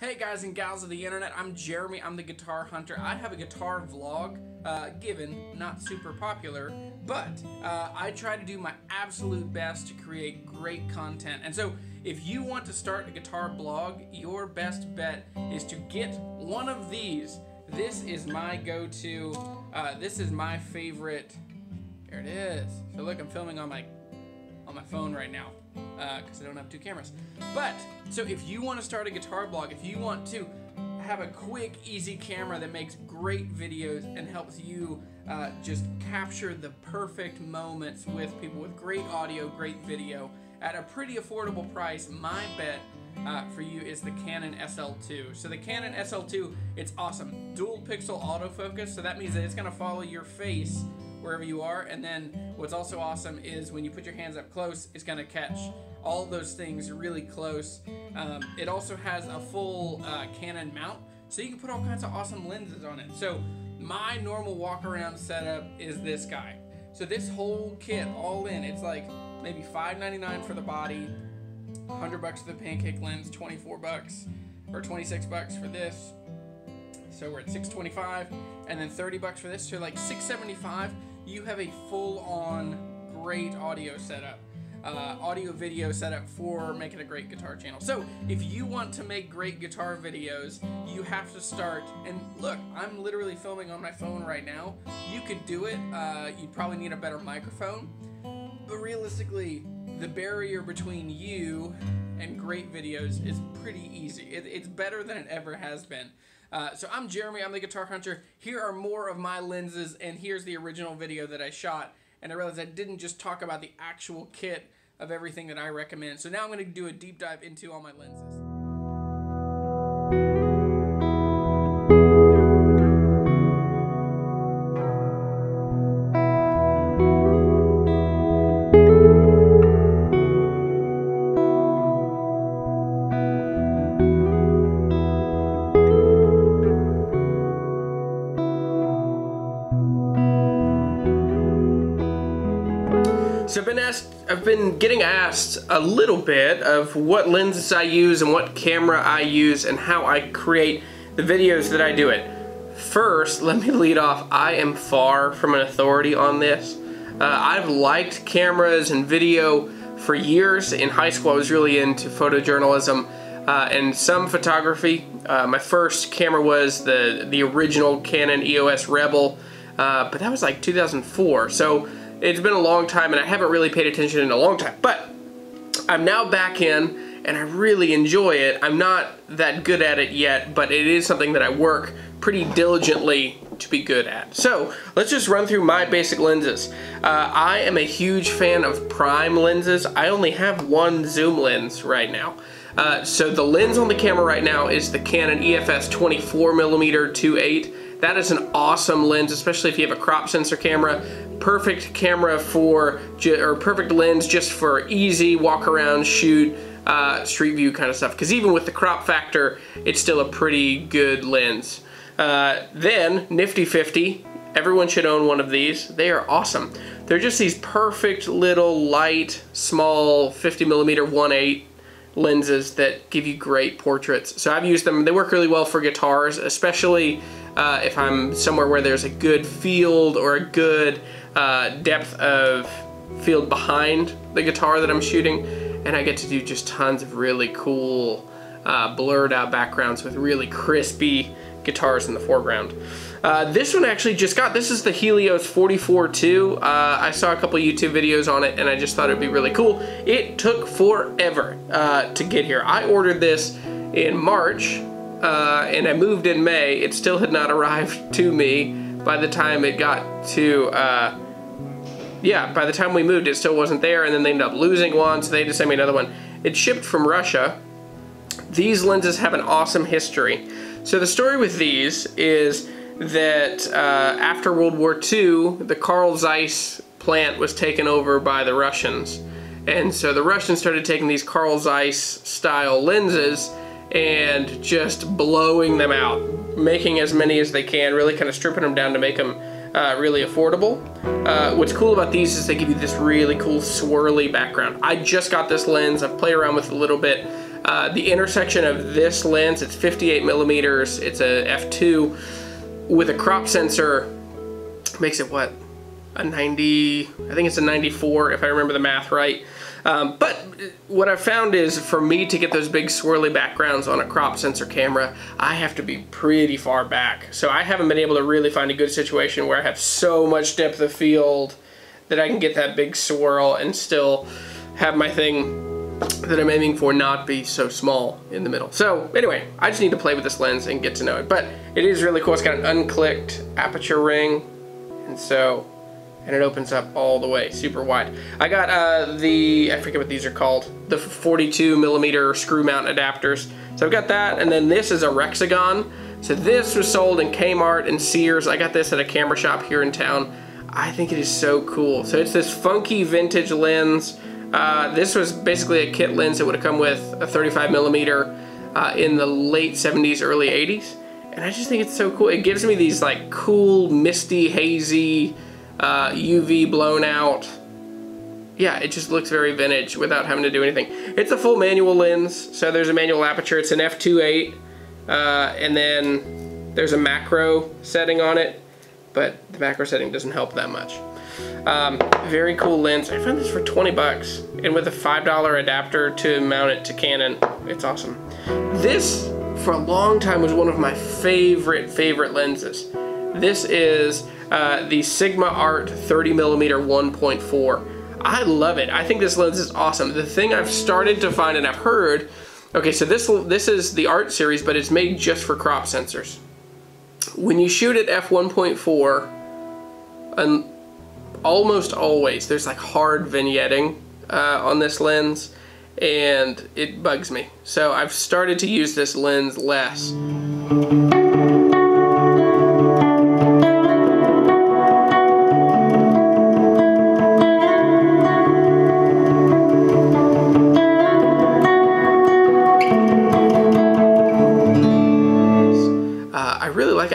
Hey guys and gals of the internet, I'm Jeremy, I'm the Guitar Hunter. I have a guitar vlog, uh, given, not super popular, but uh, I try to do my absolute best to create great content. And so if you want to start a guitar blog, your best bet is to get one of these. This is my go-to, uh, this is my favorite, there it is. So look, I'm filming on my on my phone right now because uh, I don't have two cameras. But, so if you want to start a guitar blog, if you want to have a quick, easy camera that makes great videos and helps you uh, just capture the perfect moments with people with great audio, great video at a pretty affordable price, my bet uh, for you is the Canon SL2. So the Canon SL2, it's awesome. Dual pixel autofocus, so that means that it's gonna follow your face wherever you are. And then what's also awesome is when you put your hands up close, it's gonna catch all those things really close. Um, it also has a full uh, Canon mount, so you can put all kinds of awesome lenses on it. So my normal walk around setup is this guy. So this whole kit all in, it's like maybe $5.99 for the body, 100 bucks for the pancake lens, 24 bucks or 26 bucks for this. So we're at 625 and then 30 bucks for this. So like 675, you have a full on great audio setup. Uh, audio video setup for making a great guitar channel. So if you want to make great guitar videos, you have to start. And look, I'm literally filming on my phone right now. You could do it. Uh, you'd probably need a better microphone. But realistically, the barrier between you and great videos is pretty easy. It, it's better than it ever has been. Uh, so I'm Jeremy, I'm the Guitar Hunter. Here are more of my lenses, and here's the original video that I shot. And I realized I didn't just talk about the actual kit of everything that I recommend. So now I'm going to do a deep dive into all my lenses. I've been getting asked a little bit of what lenses I use and what camera I use and how I create the videos that I do it. First, let me lead off, I am far from an authority on this. Uh, I've liked cameras and video for years. In high school, I was really into photojournalism uh, and some photography. Uh, my first camera was the, the original Canon EOS Rebel, uh, but that was like 2004. So it's been a long time and I haven't really paid attention in a long time. But I'm now back in and I really enjoy it. I'm not that good at it yet, but it is something that I work pretty diligently to be good at. So let's just run through my basic lenses. Uh, I am a huge fan of prime lenses. I only have one zoom lens right now. Uh, so the lens on the camera right now is the Canon EFS 24mm 2.8. That is an awesome lens, especially if you have a crop sensor camera perfect camera for, or perfect lens just for easy walk around, shoot, uh, street view kind of stuff. Because even with the crop factor, it's still a pretty good lens. Uh, then, Nifty 50. Everyone should own one of these. They are awesome. They're just these perfect little light, small 50 millimeter 1.8 lenses that give you great portraits. So I've used them. They work really well for guitars, especially uh, if I'm somewhere where there's a good field or a good uh, depth of field behind the guitar that I'm shooting and I get to do just tons of really cool uh, blurred out backgrounds with really crispy guitars in the foreground. Uh, this one actually just got, this is the Helios 44-2. Uh, I saw a couple YouTube videos on it and I just thought it'd be really cool. It took forever uh, to get here. I ordered this in March uh, and I moved in May. It still had not arrived to me by the time it got to, uh, yeah, by the time we moved, it still wasn't there, and then they ended up losing one, so they to send me another one. It shipped from Russia. These lenses have an awesome history. So the story with these is that uh, after World War II, the Carl Zeiss plant was taken over by the Russians. And so the Russians started taking these Carl Zeiss style lenses and just blowing them out, making as many as they can, really kind of stripping them down to make them uh, really affordable. Uh, what's cool about these is they give you this really cool swirly background. I just got this lens, I've played around with it a little bit. Uh, the intersection of this lens, it's 58 millimeters, it's a f2 with a crop sensor, makes it what? A 90, I think it's a 94 if I remember the math right. Um, but what I've found is for me to get those big swirly backgrounds on a crop sensor camera, I have to be pretty far back. So I haven't been able to really find a good situation where I have so much depth of field that I can get that big swirl and still have my thing that I'm aiming for not be so small in the middle. So anyway, I just need to play with this lens and get to know it. But it is really cool. It's got an unclicked aperture ring. And so and it opens up all the way, super wide. I got uh, the, I forget what these are called, the 42 millimeter screw mount adapters. So I've got that, and then this is a Rexagon. So this was sold in Kmart and Sears. I got this at a camera shop here in town. I think it is so cool. So it's this funky vintage lens. Uh, this was basically a kit lens that would have come with a 35 millimeter uh, in the late 70s, early 80s. And I just think it's so cool. It gives me these like cool, misty, hazy, uh, UV blown out. Yeah, it just looks very vintage without having to do anything. It's a full manual lens, so there's a manual aperture. It's an f2.8, uh, and then there's a macro setting on it, but the macro setting doesn't help that much. Um, very cool lens. I found this for 20 bucks, and with a $5 adapter to mount it to Canon, it's awesome. This, for a long time, was one of my favorite, favorite lenses. This is uh, the Sigma Art 30 millimeter 1.4. I love it. I think this lens is awesome. The thing I've started to find and I've heard, okay, so this this is the Art series, but it's made just for crop sensors. When you shoot at f1.4, and almost always there's like hard vignetting uh, on this lens, and it bugs me. So I've started to use this lens less.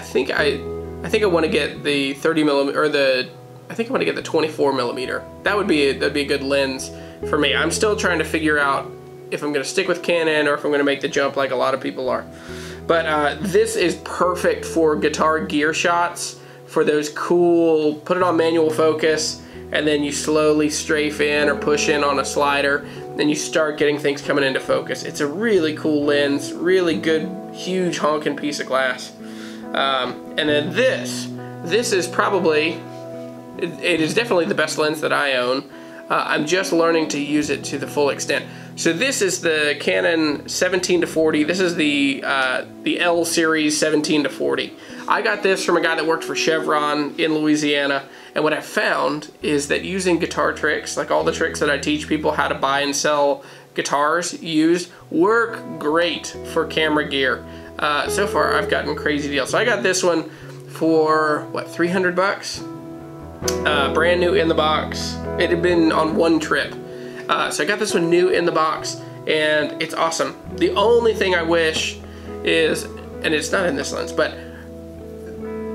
Think I, I think I want to get the 30 millimeter or the, I think I want to get the 24 millimeter. That would be a, that'd be a good lens for me. I'm still trying to figure out if I'm going to stick with Canon or if I'm going to make the jump like a lot of people are. But uh, this is perfect for guitar gear shots, for those cool, put it on manual focus, and then you slowly strafe in or push in on a slider, then you start getting things coming into focus. It's a really cool lens, really good, huge honking piece of glass. Um, and then this, this is probably, it, it is definitely the best lens that I own. Uh, I'm just learning to use it to the full extent. So this is the Canon 17 to 40. This is the uh, the L series 17 to 40. I got this from a guy that worked for Chevron in Louisiana. And what I found is that using guitar tricks, like all the tricks that I teach people how to buy and sell guitars used, work great for camera gear. Uh, so far, I've gotten crazy deals. So I got this one for, what, 300 bucks? Uh, brand new in the box. It had been on one trip. Uh, so I got this one new in the box, and it's awesome. The only thing I wish is, and it's not in this lens, but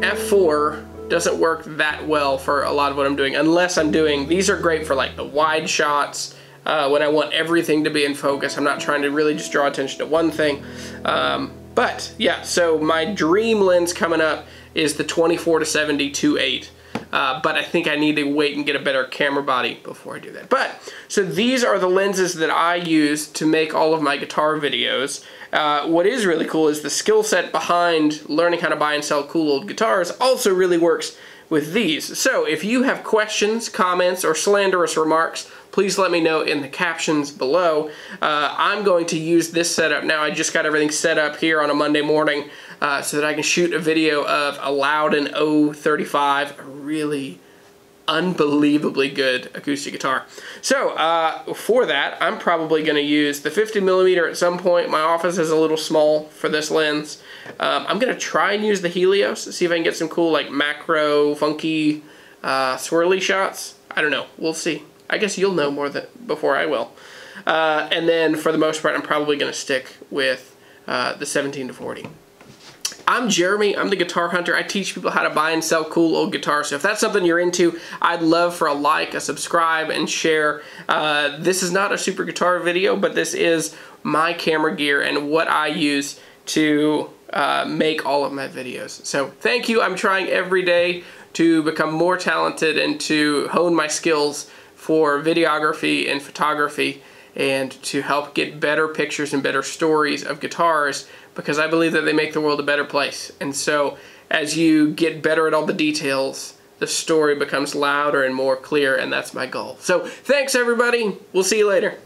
f4 doesn't work that well for a lot of what I'm doing, unless I'm doing, these are great for like the wide shots, uh, when I want everything to be in focus. I'm not trying to really just draw attention to one thing. Um, but yeah, so my dream lens coming up is the 24 to 70 2.8. Uh, but I think I need to wait and get a better camera body before I do that. But, so these are the lenses that I use to make all of my guitar videos. Uh, what is really cool is the skill set behind learning how to buy and sell cool old guitars also really works with these. So if you have questions, comments, or slanderous remarks, please let me know in the captions below. Uh, I'm going to use this setup now. I just got everything set up here on a Monday morning uh, so that I can shoot a video of a Lowden O35, a really unbelievably good acoustic guitar. So uh, for that, I'm probably going to use the 50 millimeter at some point. My office is a little small for this lens. Um, I'm going to try and use the Helios, to see if I can get some cool like macro, funky, uh, swirly shots. I don't know. We'll see. I guess you'll know more than before I will. Uh, and then for the most part, I'm probably going to stick with uh, the 17 to 40. I'm Jeremy. I'm the Guitar Hunter. I teach people how to buy and sell cool old guitars. So if that's something you're into, I'd love for a like, a subscribe, and share. Uh, this is not a super guitar video, but this is my camera gear and what I use to uh, make all of my videos. So thank you. I'm trying every day to become more talented and to hone my skills for videography and photography and to help get better pictures and better stories of guitars because I believe that they make the world a better place. And so as you get better at all the details, the story becomes louder and more clear, and that's my goal. So thanks, everybody. We'll see you later.